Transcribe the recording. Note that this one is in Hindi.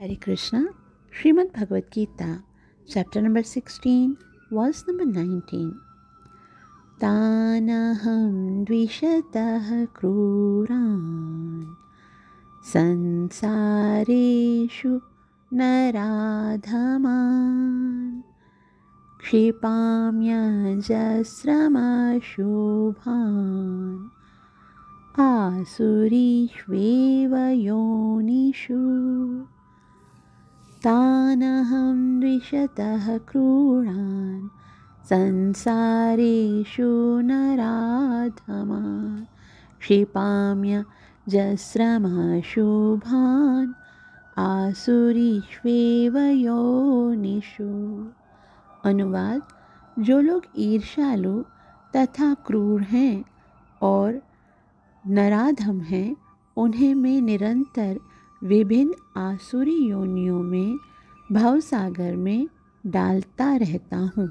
Hare Krishna, Srimad Bhagavad Gita, chapter number 16, verse number 19. तानहं द्विषतः क्रूरान् संसारेषु नराधमान् क्षिपाम्यजस्रमशुभान् आसुरीष्वेव योनिषु तानहं द्विषतः क्रूरान्, संसारेषु नराधमा क्षिपाम्य जस्रमशुभान्, आसुरीष्वेव योनिषु। अनुवाद, जो लोग ईर्षालु तथा क्रूर हैं और नराधम हैं, उन्हें मैं निरंतर विभिन्न आसुरी योनियों में भवसागर में डालता रहता हूँ।